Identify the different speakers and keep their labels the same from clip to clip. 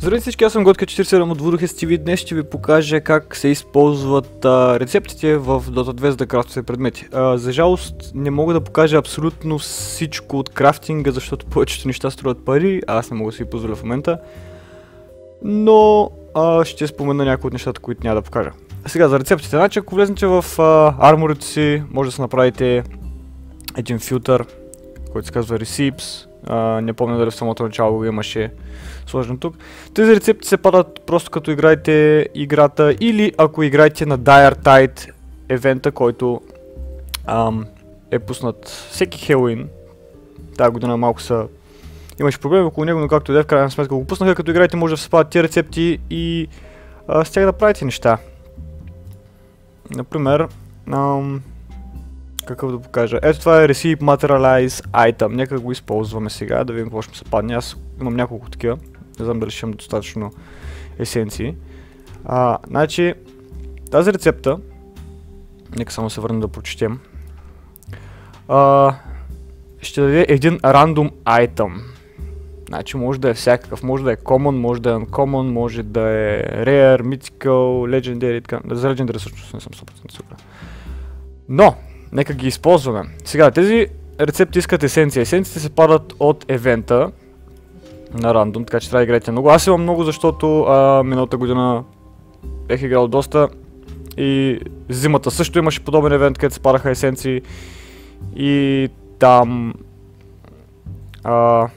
Speaker 1: Здравейте всички, аз съм Готка 47 от Voodoo TV. Днес ще ви покажа как се използват а, рецептите в Dota 2 за да крафтвате предмети. А, за жалост не мога да покажа абсолютно всичко от крафтинга, защото повечето неща струват пари, а аз не мога да си позволя в момента. Но а, ще спомена някои от нещата, които няма да покажа. Сега за рецептите. Значи ако влезнете в арморите си, може да се направите един филтър, който се казва Receipts. А, не помня дали в самото начало го имаше сложено тук. Тези рецепти се падат просто като играете играта или ако играете на Dire Tide евента, който ам, е пуснат всеки Хелуин. Тази година малко са... Имаше проблеми около него, но както и да е, в крайна сметка го пуснаха, като играете може да се спадат тези рецепти и а, с тях да правите неща. Например, ам, какъв да покажа. Ето това е Receive Materialize Item. Нека го използваме сега, да видим какво ще ми се падне. Аз имам няколко такива. Не знам дали ще имам достатъчно есенции. А, значи, тази рецепта, нека само се върна да прочетем, а, ще даде един рандом item. Значи може да е всякакъв, може да е common, може да е uncommon, може да е rare, mythical, legendary, така. За legendary всъщност не съм 100% сигурен. Но, нека ги използваме. Сега, тези рецепти искат есенция. Есенциите се падат от евента на рандом, така че трябва да играете много. Аз имам много, защото а, миналата година бех играл доста и зимата също имаше подобен евент, където се падаха есенции и там а,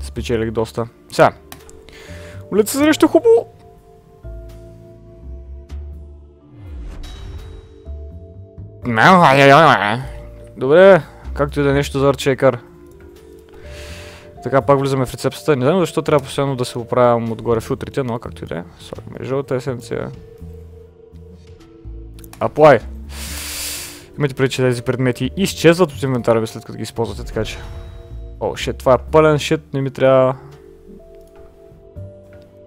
Speaker 1: спечелих доста. Сега, улица нещо хубаво. Добре, както и да е нещо за арчекър. Така пак влизаме в рецептата. Не знам защо трябва постоянно да се оправям отгоре филтрите, но както и да е. Слагаме жълта есенция. Apply. Имайте преди, че тези предмети изчезват от инвентара ви след като ги използвате, така че... О, шит, това е пълен шит, не ми трябва...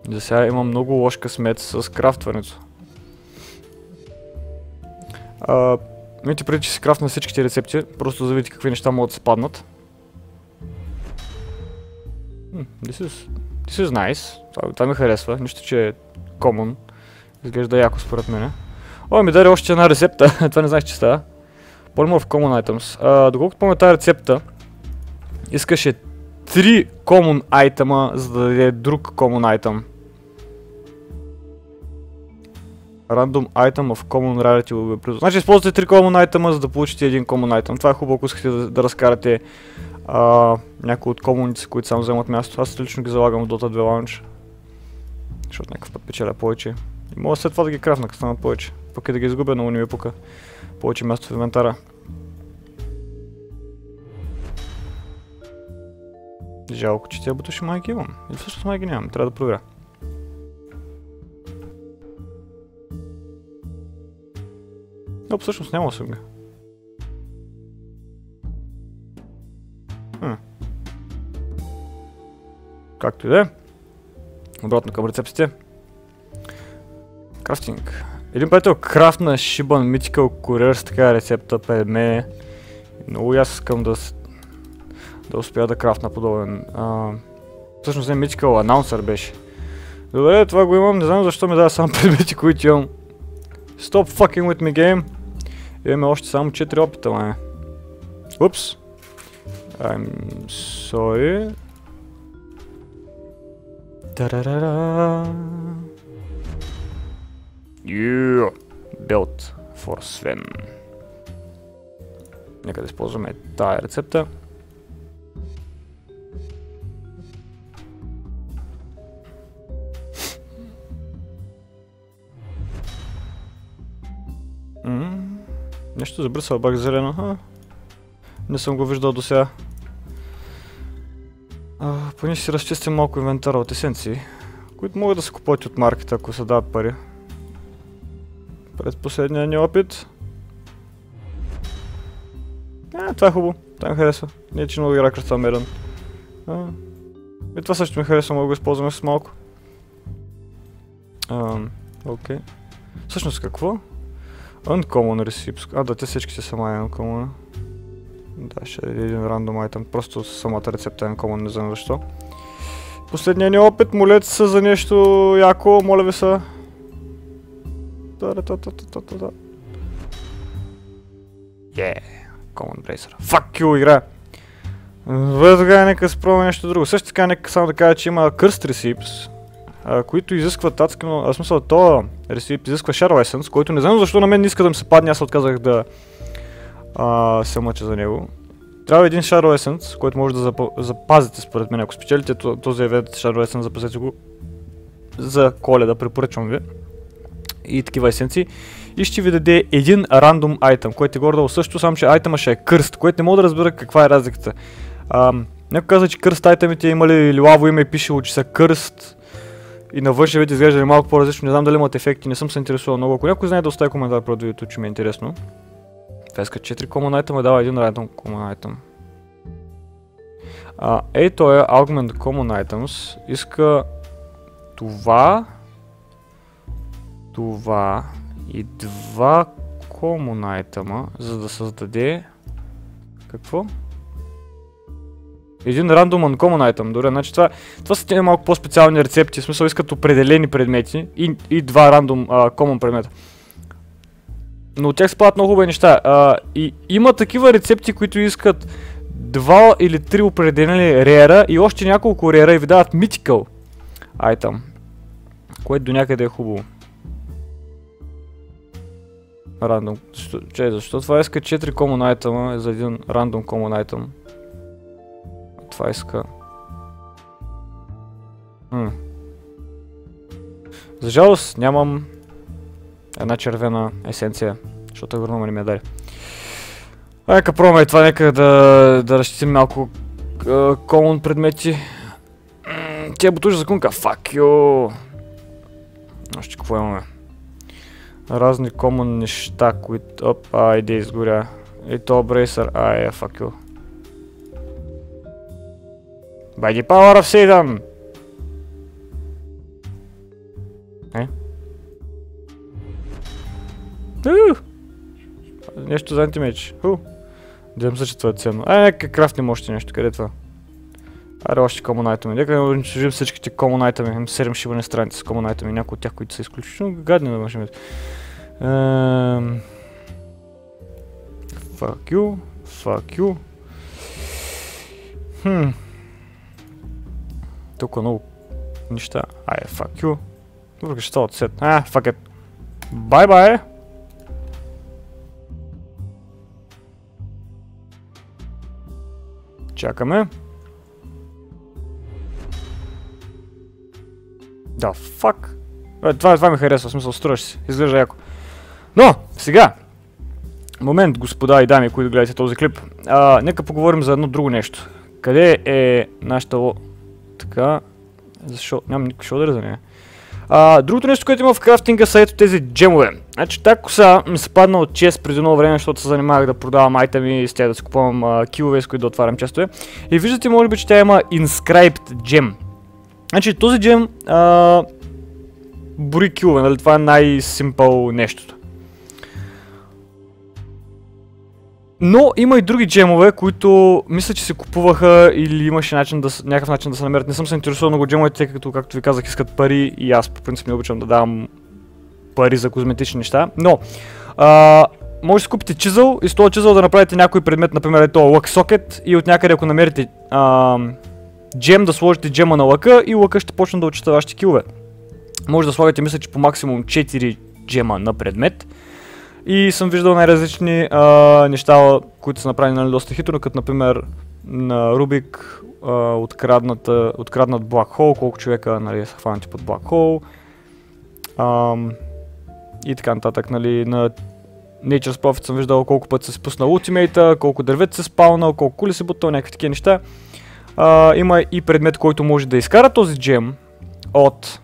Speaker 1: За сега имам много лош късмет с крафтването. Имайте преди, че си крафт на всичките рецепти, просто за да видите какви неща могат да се паднат. This is, nice. Това, това ми харесва. Нищо, че е common. Изглежда яко според мене. О, ми даде още една рецепта. това не знаех, че става. Polymorph Common Items. Доколкото помня тази рецепта, искаше 3 common айтема, за да даде друг common item. Random item of common rarity will be Значи използвате 3 common айтема, за да получите един common item. Това е хубаво, ако искате да, да разкарате а, някои от комуните, които само вземат място. Аз лично ги залагам в Dota 2 Launch. Защото някакъв път печеля повече. И мога след това да ги крафна, като станат повече. Пък и да ги изгубя, но не ми пука. Повече място в инвентара. Жалко, че тия бутуши майки имам. Или всъщност майки нямам, трябва да проверя. Но всъщност няма съм ги. Както и да е. Обратно към рецептите. Крафтинг. Един приятел крафтна Shiban Mythical Courier с така рецепта пред мен. Много аз искам да, да успя да крафтна подобен. А, всъщност не Mythical Announcer беше. Добре, това го имам, не знам защо ми дава само предмети, които имам. Stop fucking with me game. Имаме още само 4 опита, май. Упс. I'm sorry. Тарарара. Yeah. Built for Sven. Нека да използваме тая рецепта. Нещо за бръсва бак зелено. Не съм го виждал до сега. Поне си разчистим малко инвентара от есенции, които могат да се купуват от маркета, ако се дадат пари. Пред последния ни опит. А, това е хубаво. Това ми харесва. Не, че много игра кръста Мерен. И това също ми харесва, мога да го използваме с малко. Окей. Okay. Всъщност какво? Uncommon Recipe. А, да, те всичките са май Uncommon. Да, ще е един рандом айтем. Просто самата рецепта е common, не знам защо. Последния ни опит, молете се за нещо яко, моля ви се. Да, да, да, да, да, да, да. Yeah, Common Bracer. Fuck you, игра! Добре, тогава нека спробваме нещо друго. Също така нека само да кажа, че има Curse Receipts, които изискват адски много... В смисъл, то Receipt изисква Shadow Essence, който не знам защо на мен не иска да ми се падне, аз отказах да а, се мъча за него. Трябва един Shadow Essence, който може да запазите според мен. Ако спечелите този евент Shadow Essence, запазете го за коледа, препоръчвам ви. И такива есенции. И ще ви даде един рандом айтем, който е гордо също, само че айтема ще е кръст, което не мога да разбера каква е разликата. някой каза, че кръст айтемите имали лилаво име и пишело, че са кръст. И на външния вид изглеждали малко по-различно, не знам дали имат ефекти, не съм се интересувал много. Ако някой знае да остави коментар под видеото, че ми е интересно. Иска 4 common item, дава един random common item. А, ей, той е Augment Common Items. Иска това, това и два Common Item, за да създаде какво? Един рандом uncommon item, дори. Значи това, това са тези малко по-специални рецепти, в смисъл искат определени предмети и, и два рандом uh, common предмета. Но от тях спадат много хубави неща. А, и има такива рецепти, които искат два или три определени рера и още няколко рера и ви дават mythical item. Което до някъде е хубаво. Рандом. Че, защо това иска 4 common item за един рандом common item? Това иска... Хм. За жалост нямам една червена есенция, защото е върнал не ми я даде. Нека пробваме това, нека да, да разчистим малко комон предмети. Тя бутужа за кунка, fuck you! Още какво имаме? Разни комон неща, които... Оп, а, иде изгоря. И то брейсър, ай, е, fuck you. By the power of Satan! Е? Нещо за антимеч. Ху. Дем се, че това е ценно. Ай, нека крафтнем още нещо. Къде е това? Аре, още common item. Нека да унищожим всичките common item. Имам 7 шибани страници с common item. Някои от тях, които са изключително гадни да мъжем. Fuck you. Fuck you. Хм. Толкова много неща. Ай, fuck you. Въпреки ще от сет. А, fuck it. Bye. Чакаме. Да, фак. Е, това, това ми харесва, в смисъл, струваш си. Изглежда яко. Но, сега. Момент, господа и дами, които гледате този клип. А, нека поговорим за едно друго нещо. Къде е нашата... Така... Защо? Нямам никакво шодър за нея. А, другото нещо, което има в крафтинга са ето тези джемове. Значи тази коса ми се падна от чест преди много време, защото се занимавах да продавам айтеми и с тях да си купувам а, килове, с които да отварям честове. И виждате, може би, че тя има Inscribed Gem. Значи този джем а, бори килове, нали? Това е най-симпъл нещото. Но има и други джемове, които мисля, че се купуваха или имаше начин да, някакъв начин да се намерят. Не съм се интересувал много джемовете, тъй като, както ви казах, искат пари и аз по принцип не обичам да давам пари за козметични неща. Но, а, може да си купите чизъл и с този чизъл да направите някой предмет, например, ето лък сокет и от някъде ако намерите а, джем, да сложите джема на лъка и лъка ще почне да отчита вашите килове. Може да слагате, мисля, че по максимум 4 джема на предмет. И съм виждал най-различни неща, които са направени нали, доста хитро, като например на Рубик откраднат Black Hole, колко човека нали, са хванати под Black Hole. А, и така нататък. Нали, на Nature's Prophet съм виждал колко път се спуснал ултимейта, колко дървет се спалнал, колко кули се бутал, някакви такива неща. А, има и предмет, който може да изкара този джем от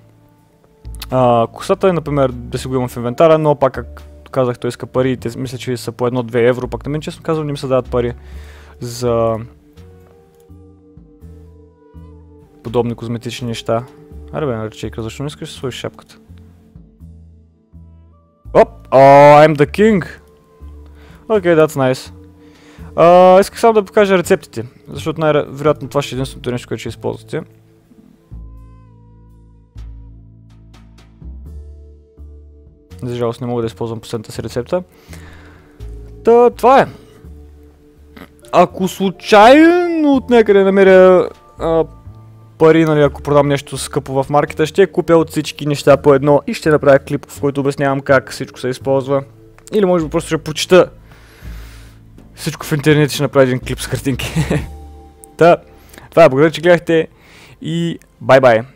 Speaker 1: а, косата, например да си го имам в инвентара, но пак казах, той иска пари и те мисля, че са по 1-2 евро, пак на мен честно казвам не ми се дават пари за подобни козметични неща. Аре бе, наречейка, защо не искаш да сложиш шапката? Оп! Oh, I'm the king! Окей, okay, that's nice. Uh, исках само да покажа рецептите, защото най-вероятно това ще е единственото нещо, което ще използвате. За жалост не мога да използвам последната си рецепта. Та, това е. Ако случайно от някъде намеря а, пари, нали, ако продам нещо скъпо в маркета, ще купя от всички неща по едно и ще направя клип, в който обяснявам как всичко се използва. Или може би просто ще почита всичко в интернет ще направя един клип с картинки. Та, това е, благодаря, че гледахте и бай-бай!